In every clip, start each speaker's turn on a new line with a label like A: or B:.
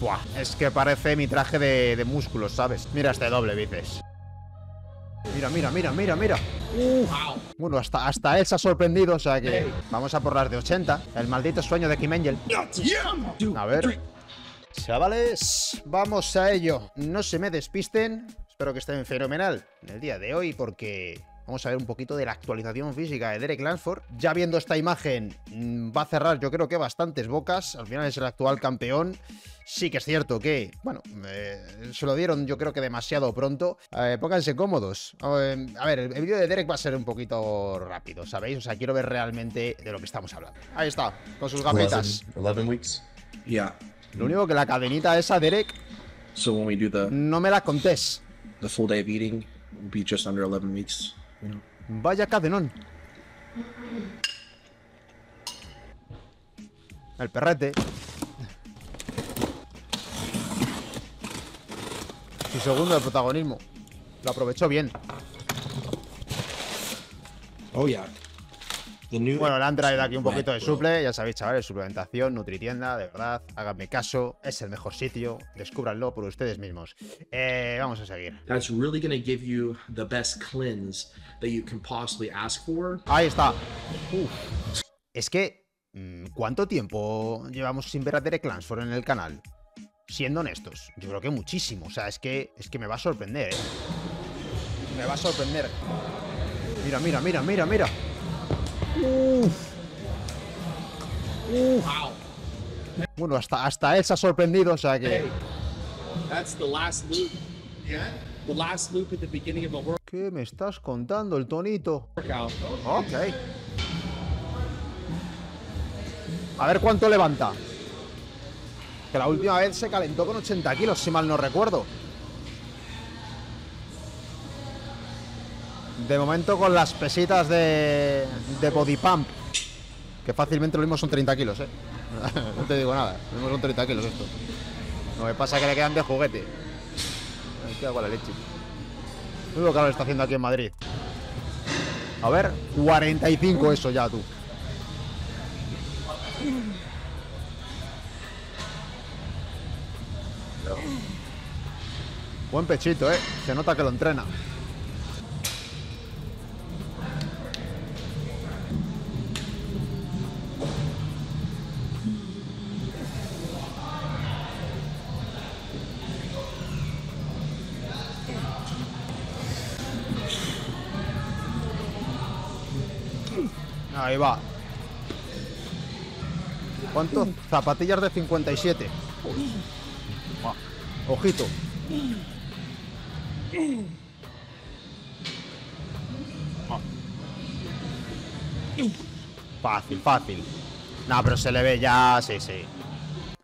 A: Buah, es que parece mi traje de, de músculos, ¿sabes? Mira este doble bíceps. Mira, mira, mira, mira, mira. Bueno, hasta, hasta él se ha sorprendido, o sea que vamos a por las de 80. El maldito sueño de Kim Angel. A ver. Chavales, vamos a ello. No se me despisten. Espero que estén fenomenal en el día de hoy porque Vamos a ver un poquito de la actualización física de Derek Lansford. Ya viendo esta imagen, mm, va a cerrar yo creo que bastantes bocas. Al final es el actual campeón. Sí que es cierto que, bueno, eh, se lo dieron yo creo que demasiado pronto. Eh, pónganse cómodos. Eh, a ver, el, vídeo de Derek va a ser un poquito rápido, ¿sabéis? O sea, quiero ver realmente de lo que estamos hablando. Ahí está, con sus gametas.
B: 11 weeks.
C: Yeah.
A: Lo único que la cadenita esa, Derek,
C: So when we do the
A: no me la contés.
C: the full day of eating, will be just under 11 weeks.
A: Vaya cadenón. El perrete. Su segundo de protagonismo. Lo aprovechó bien.
C: Oh yeah.
A: Bueno, le han traído aquí un poquito de suple. Ya sabéis, chavales, suplementación, Nutritienda, de verdad. Háganme caso. Es el mejor sitio. Descúbranlo por ustedes mismos. Eh, vamos a seguir.
B: That's really gonna give you the best cleanse that you can possibly ask for.
A: Ahí está. Uf. Es que, mm, ¿cuánto tiempo llevamos sin ver a Derek Lansford en el canal? Siendo honestos, yo creo que muchísimo. O sea, es que, es que me va a sorprender, ¿eh? Me va a sorprender. Mira, mira, mira, mira, mira. Uf. Uf. Bueno, hasta, hasta él se ha sorprendido, o sea que...
B: That's the last loop. Yeah. The last loop at the beginning of a
A: ¿Qué me estás contando, el tonito? Ok. A ver cuánto levanta. Que la última vez se calentó con 80 kilos, si mal no recuerdo. De momento con las pesitas de, body pump. Que fácilmente lo mismo son 30 kilos, eh. no te digo nada. Lo mismo son 30 kilos esto. Lo que pasa es que le quedan de juguete. Me en la leche. Muy lo lo está haciendo aquí en Madrid. A ver, 45 eso ya, tú. Buen pechito, ¿eh? Se nota que lo entrena. Ahí va. ¿Cuánto? Zapatillas de 57. Buah, Ojito. Fácil, fácil. No, pero se le ve ya, sí, sí.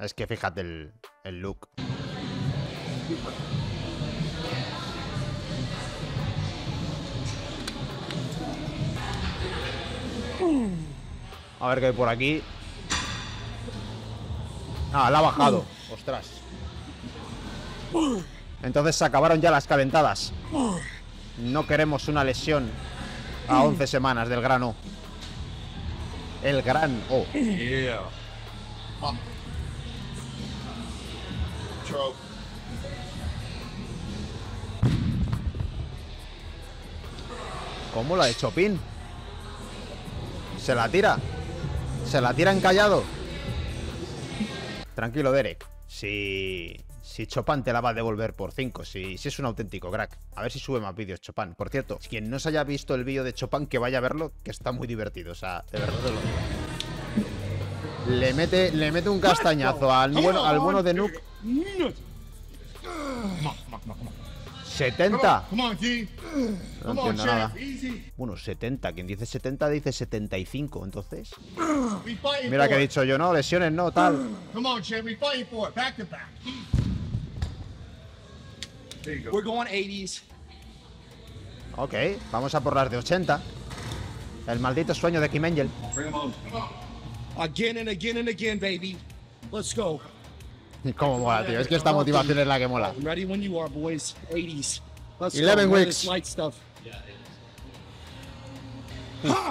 A: Es que fíjate el, el look. A ver qué hay por aquí. Ah, la ha bajado. Ostras. Entonces se acabaron ya las calentadas. No queremos una lesión a 11 semanas del grano. El gran O.
C: Yeah.
A: ¿Cómo la de Chopin? Se la tira. Se la tira encallado. Tranquilo, Derek. Si. Si Chopin te la va a devolver por 5, si, si es un auténtico crack. A ver si sube más vídeos Chopin. Por cierto, quien no se haya visto el vídeo de Chopin, que vaya a verlo, que está muy divertido. O sea, de verdad te lo digo. Le mete, le mete un castañazo al bueno, al bueno de Nuke. 70.
D: Come on, G.
A: No
D: Come on,
A: entiendo nada.
D: champ. Easy.
A: Bueno, 70. Quien dice 70 dice 75. Entonces.
D: We fighting
A: Mira
D: for
A: que he
D: it.
A: dicho yo, no, lesiones no, tal.
D: Come on, champ. We fighting for it. Back to back. There you go.
B: We're going 80s.
A: Ok, vamos a por las de 80. El maldito sueño de Kim Angel.
D: Bring him on. Come on.
B: Again and again and again, baby. Let's go.
A: Cómo mola, tío. Es que esta motivación es la que mola.
B: Ready when you are, boys. 80s. Let's
A: 11
B: go. None of
A: weeks.
B: this light stuff.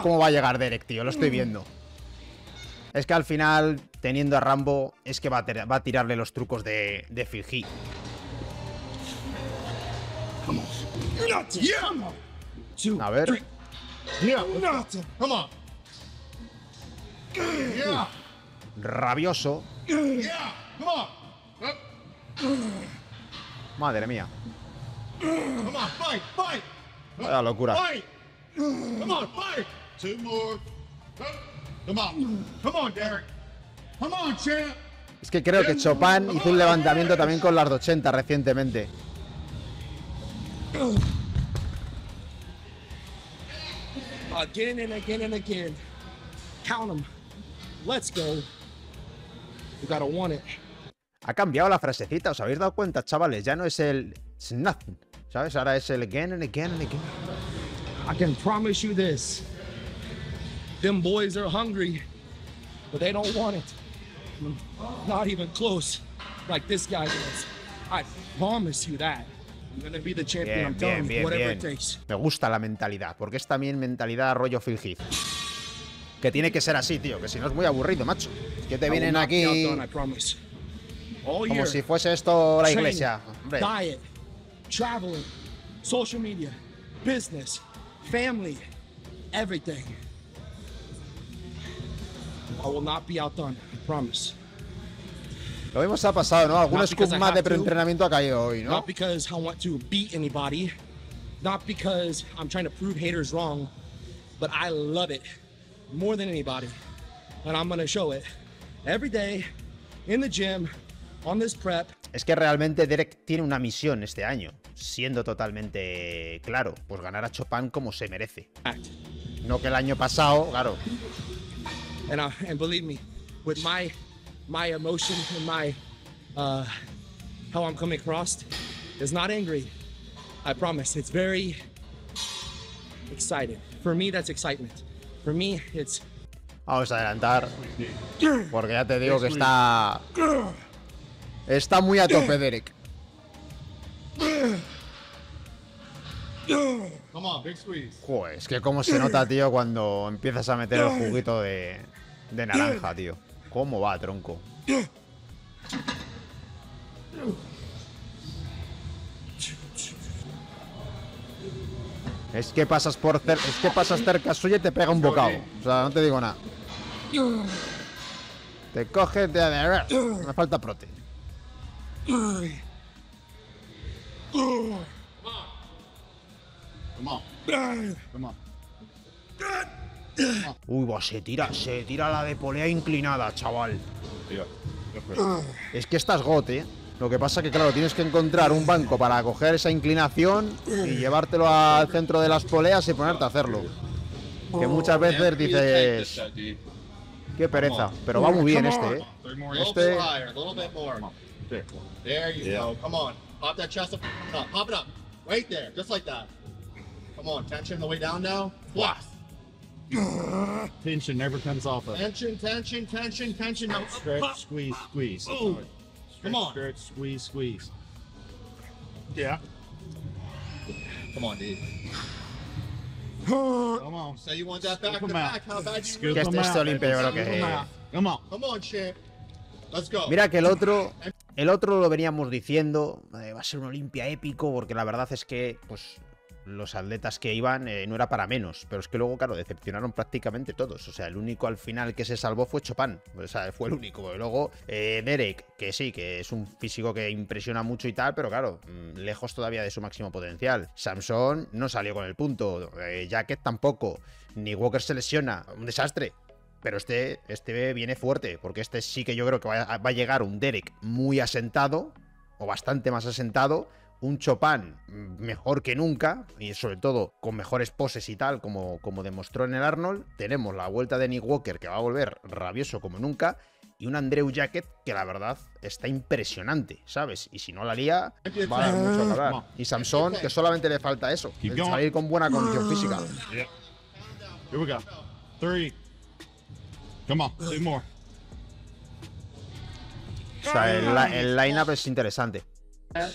A: ¿Cómo va a llegar Derek, tío? Lo estoy viendo. Es que al final teniendo a Rambo es que va a, ter- va a tirarle los trucos de, de.
B: Two,
A: A ver.
B: three.
D: Yeah. Come on. Yeah.
A: Rabioso.
D: Yeah. Come on. Up.
A: Madre mía.
D: Come on. Fight. Fight.
A: Vaya locura.
D: Fight. Come on. Fight. Two more. Up. Come on. Come on, Derek. Come on, champ.
A: Es que creo que Chopin hizo un levantamiento también con las de 80 recientemente.
B: Again and again and again. Count them. Let's go. You gotta want it.
A: Ha cambiado la frasecita, ¿os habéis dado cuenta, chavales? Ya no es el it's nothing, ¿sabes? Ahora es el again and again and again.
B: I can promise you this. Them boys are hungry, but they don't want it. Not even close, like this guy does. I promise you that. I'm gonna be the champion.
A: Bien,
B: I'm
A: bien,
B: telling you,
A: bien, bien. Me gusta la mentalidad, porque es también mentalidad rollo Phil Heath. Que tiene que ser así, tío, que si no es muy aburrido, macho. Que te vienen aquí como si fuese esto la iglesia. Hombre,
B: diet, traveling, social media, business, family, everything. I will not be outdone. I promise.
A: lo mismo se ha pasado, ¿no? Algún
B: Not because
A: scoop
B: I
A: más de preentrenamiento ha caído hoy, ¿no?
B: Not because I want to beat anybody, not because I'm trying to prove haters wrong, but I love it more than anybody. And I'm going to show it every day in the gym, on this prep.
A: Es que realmente Derek tiene una misión este año, siendo totalmente claro, pues ganar a Chopin como se merece. No que el año pasado, claro,
B: And, uh, and believe me, with my my emotion and my uh, how I'm coming across is not angry. I promise. It's very excited. For me, that's excitement. For me, it's
A: vamos a adelantar, porque ya te digo que está... Está muy a tope Derek.
D: Come on. Big squeeze.
A: Joder, es que cómo se nota, tío, cuando empiezas a meter el juguito de, de naranja, tío. ¿Cómo va, tronco? Es que pasas por cer- es que pasas cerca suya y te pega un bocado. O sea, no te digo nada. Te coge, te me falta prote.
D: Come on. Come on.
A: Uy, va, se tira, se tira la de polea inclinada, chaval. Es que estás gote. Lo que pasa que, claro, tienes que encontrar un banco para coger esa inclinación y llevártelo al centro de las poleas y ponerte a hacerlo. Que muchas veces dices, qué pereza. Pero va muy bien este, ¿eh? Este-
D: A little bit higher. A little bit more. There you
C: Yeah.
D: go. Come on. Pop that chest up. up. Pop it up. Right there. Just like that. Come on. Tension the way down now. Plus.
E: Tension never comes off of.
D: Tension, tension, tension, tension. Now,
E: Stretch,
D: up.
E: squeeze, squeeze.
D: Ooh.
E: Stretch,
D: Come on.
E: Stretch, squeeze, squeeze.
D: Yeah. Come on, dude.
E: Come on.
D: Say you want that back to
E: out.
D: back. How bad you
E: Scoop
D: really?
A: Que este
E: 'em
A: es
E: out,
A: Olimpia, yo que-
E: Scoop 'em. Come on.
D: Come on, champ. Let's go.
A: Mira que el otro, el otro lo veníamos diciendo, eh, va a ser un Olimpia épico, porque la verdad es que, pues, los atletas que iban eh, no era para menos, pero es que luego, claro, decepcionaron prácticamente todos. O sea, el único al final que se salvó fue Chopin, o sea, fue el único. Luego eh, Derek, que sí, que es un físico que impresiona mucho y tal, pero claro, mm, lejos todavía de su máximo potencial. Samson no salió con el punto, eh, Jacket tampoco, ni Walker se lesiona, un desastre. Pero este, este viene fuerte, porque este sí que yo creo que va a, va a llegar un Derek muy asentado, o bastante más asentado, un Chopin mejor que nunca, y sobre todo con mejores poses y tal, como, como demostró en el Arnold. Tenemos la vuelta de Nick Walker, que va a volver rabioso como nunca, y un Andrew Jacket que la verdad está impresionante, ¿sabes? Y si no la lía, va a dar mucho que hablar. Y Samson, que solamente le falta eso, salir con buena condición física.
E: Yep. Here we go. Three. Come on. Two more.
A: O sea, el, li- el line-up es interesante.
B: Oh,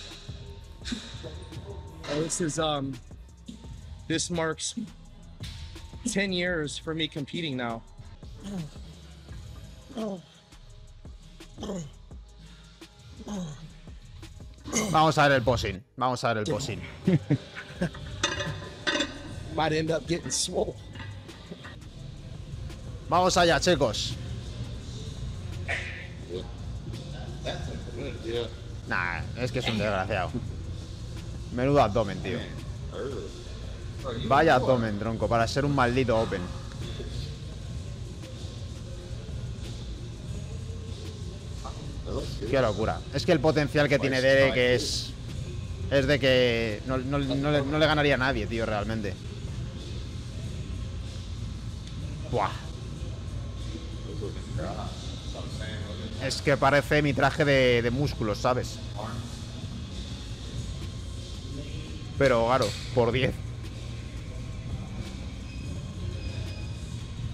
B: this is um this marks 10 years for me competing now.
A: Vamos a ver el posing. Vamos a ver el posing.
B: Might end up getting swole.
A: Vamos allá, chicos. Nah, es que es un desgraciado. Menudo abdomen, tío. Vaya abdomen, tronco, para ser un maldito open. Qué locura. Es que el potencial que tiene Derek es. Es de que no le, no le ganaría a nadie, tío, realmente. Buah. Es que parece mi traje de, de músculos, ¿sabes? Pero claro, por 10.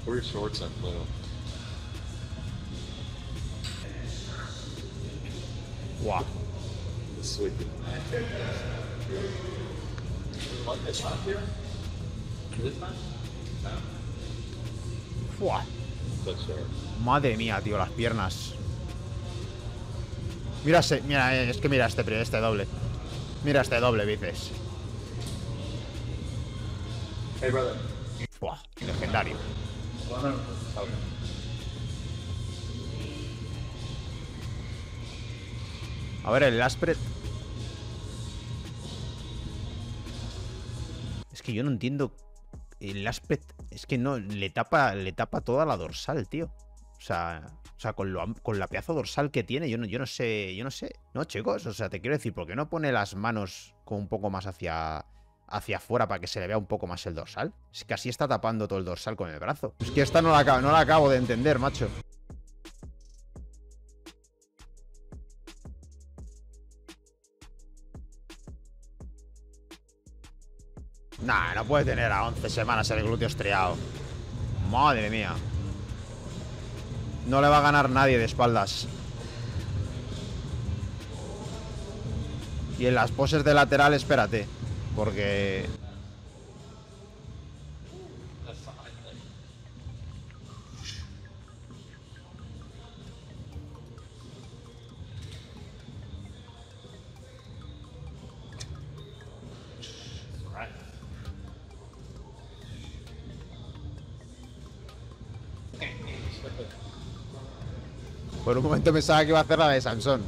E: Wear shorts and little.
A: Buah.
E: Sweet.
A: Buah.
E: That's short.
A: Madre mía, tío, las piernas. Mira, mira, eh, es que mira este, este doble. Mira este doble, bíceps.
E: Hey, brother.
A: Buah, legendario. A ver, el Aspret. Es que yo no entiendo. El Aspret. Es que no. Le tapa, le tapa toda la dorsal, tío. O sea. O sea, con, lo con la pedazo dorsal que tiene, yo no, yo no sé. Yo no sé. No, chicos. O sea, te quiero decir, ¿por qué no pone las manos con un poco más hacia. hacia afuera para que se le vea un poco más el dorsal? Es que así está tapando todo el dorsal con el brazo. Es que esta no la, no la acabo de entender, macho. Nah, no puede tener a 11 semanas el glúteo estriado. Madre mía. No le va a ganar nadie de espaldas. Y en las poses de lateral, espérate. Porque... un momento pensaba que iba a hacer la de Sansón.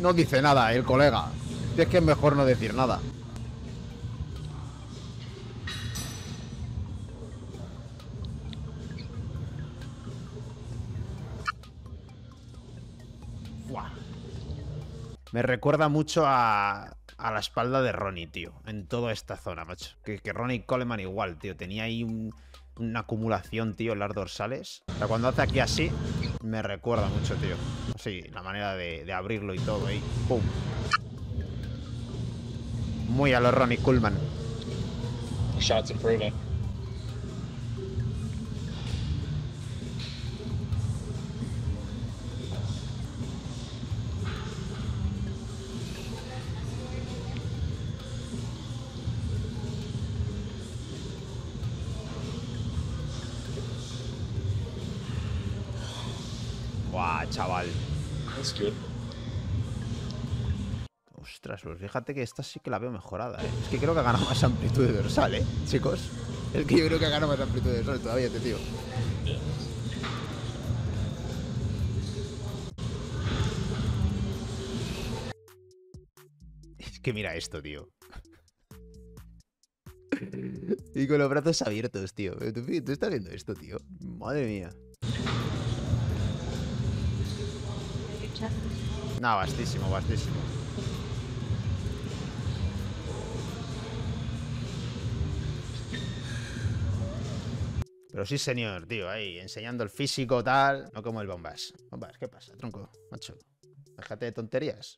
A: No dice nada el colega. Es que es mejor no decir nada. Me recuerda mucho a, a la espalda de Ronnie, tío. En toda esta zona, macho. Que, que Ronnie Coleman igual, tío. Tenía ahí un- una acumulación, tío, en las dorsales. O sea, cuando hace aquí así, me recuerda mucho, tío. Sí, la manera de, abrirlo y todo ahí. ¡Pum! Muy a los Ronnie Coleman.
B: Shots improving.
A: Chaval.
E: That's good.
A: Ostras, pues fíjate que esta sí que la veo mejorada, ¿eh? Es que creo que ha ganado más amplitud de dorsal, ¿eh? Chicos. Es que yo creo que ha ganado más amplitud de dorsal todavía este tío. Es que mira esto, tío. Y con los brazos abiertos, tío. ¿Tú, tú estás viendo esto, tío? Madre mía. No, bastísimo, bastísimo. Pero sí, señor, tío, ahí, enseñando el físico, tal. No como el Bombas. Bombas, ¿qué pasa, tronco? Macho, déjate de tonterías.